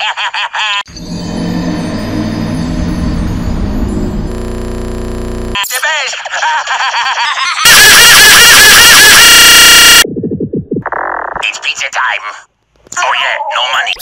ha ha ha please. it's pizza time. Oh yeah, no money.